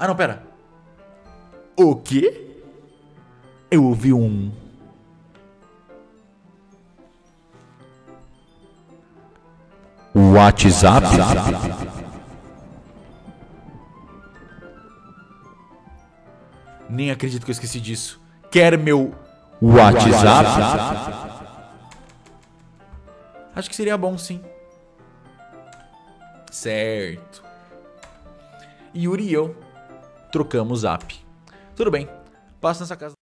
Ah, não, pera. O quê? Eu ouvi um. WhatsApp? Nem acredito que eu esqueci disso. Quer meu WhatsApp? Acho que seria bom, sim. Certo. Yuri e eu trocamos zap. Tudo bem. Passo nessa casa.